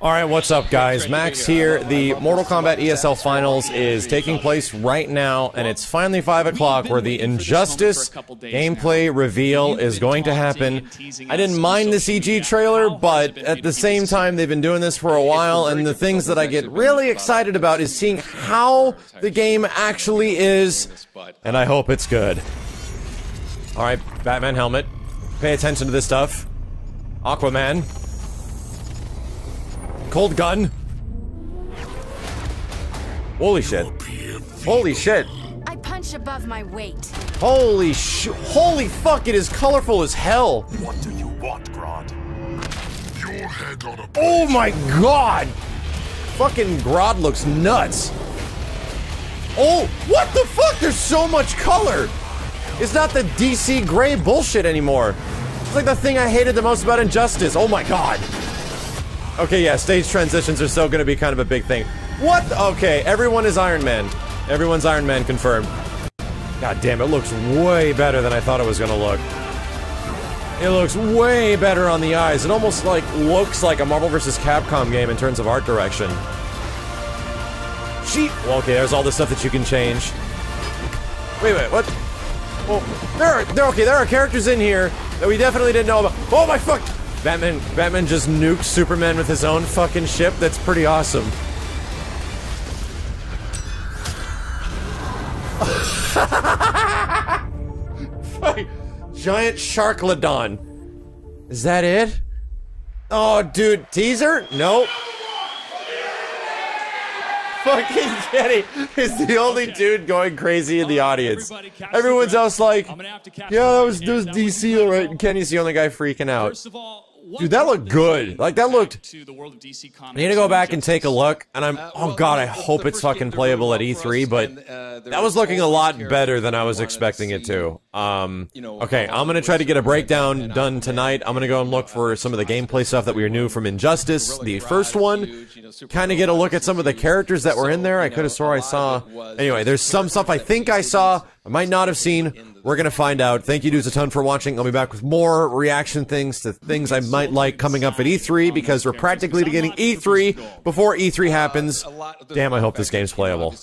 All right, what's up, guys? Max here. The Mortal Kombat ESL Finals is taking place right now, and it's finally 5 o'clock where the Injustice gameplay reveal is going to happen. I didn't mind the CG trailer, but at the same time, they've been doing this for a while, and the things that I get really excited about is seeing how the game actually is, and I hope it's good. All right, Batman helmet. Pay attention to this stuff. Aquaman. Cold gun. Holy shit. Holy shit. I punch above my weight. Holy sh- Holy fuck, it is colorful as hell. What do you want, Grodd? Your head on a Oh my god! Fucking Grodd looks nuts. Oh, what the fuck? There's so much color. It's not the DC gray bullshit anymore. It's like the thing I hated the most about Injustice. Oh my god. Okay, yeah, stage transitions are still gonna be kind of a big thing. What? Okay, everyone is Iron Man. Everyone's Iron Man confirmed. God damn, it looks way better than I thought it was gonna look. It looks way better on the eyes. It almost like looks like a Marvel vs. Capcom game in terms of art direction. Sheet. Well, okay, there's all the stuff that you can change. Wait, wait, what? Well, there are, there, okay, there are characters in here that we definitely didn't know about. Oh my fuck! Batman, Batman just nuked Superman with his own fucking ship. That's pretty awesome. Giant Sharklodon. Is that it? Oh, dude, teaser? Nope. Fucking Kenny is the only dude going crazy in the audience. Everyone's else like, yeah, that was, that was DC, alright. And Kenny's the only guy freaking out. Dude, that looked good. Like, that looked. I need to go back and take a look, and I'm. Oh god, I hope it's fucking playable at E3, but that was looking a lot better than I was expecting it to. Um, okay, I'm gonna try to get a breakdown done tonight. I'm gonna go and look for some of the gameplay stuff that we knew from Injustice, the first one. Kind of get a look at some of the characters that were in there. I could have swore I saw. Anyway, there's some stuff I think I saw. I might not have seen. We're gonna find out. Thank you dudes a ton for watching. I'll be back with more reaction things to things I might like coming up at E3 because we're practically beginning E3 before E3 happens. Damn, I hope this game's playable.